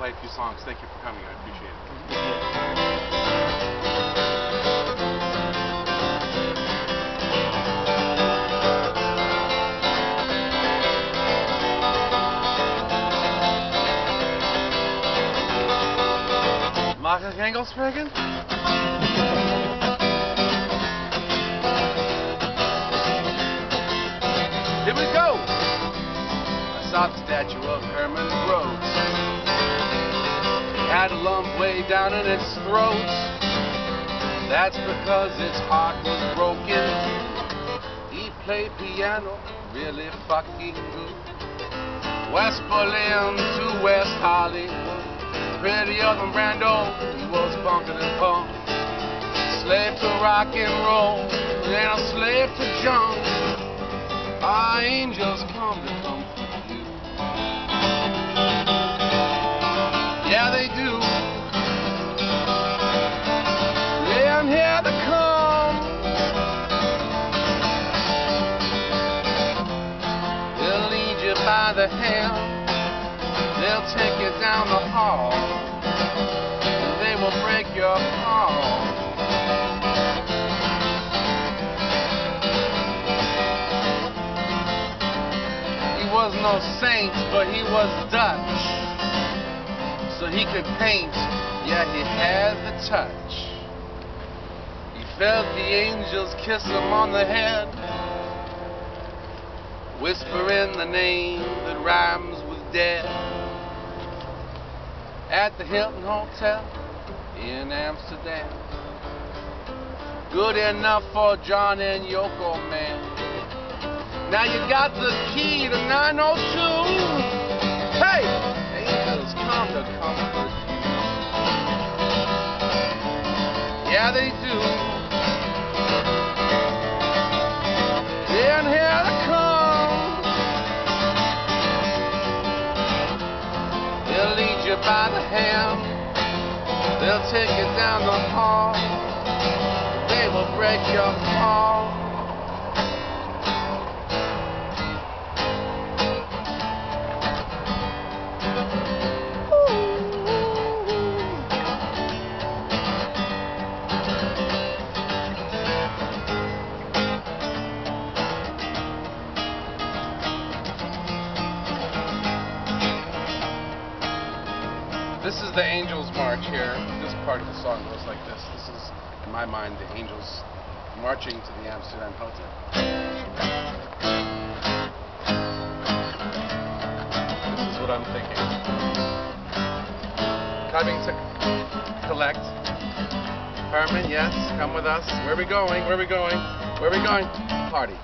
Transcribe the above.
play a few songs. Thank you for coming. I appreciate it. Mag ik Engels spreken? Here we go! I saw the statue of Herman Brood. Had a lump way down in its throat. That's because its heart was broken. He played piano really fucking good. West Berlin to West Hollywood. Prettier than Brando, he was funkin' and punk. Slave to rock and roll, and a slave to junk. Our angels come to comfort the. They'll take you down the hall. They will break your fall. He was no saint, but he was Dutch. So he could paint, yeah, he had the touch. He felt the angels kiss him on the head, whispering the name rhymes with dead. At the Hilton Hotel in Amsterdam. Good enough for John and Yoko, man. Now you got the key to 902. Hey, angels come to comfort you. Yeah, they do. By the hand. They'll take you down the hall. They will break your fall. This is the Angels March here. This part of the song goes like this. This is, in my mind, the Angels marching to the Amsterdam Hotel. This is what I'm thinking. Coming to collect. Herman, yes, come with us. Where are we going? Where are we going? Where are we going? Party.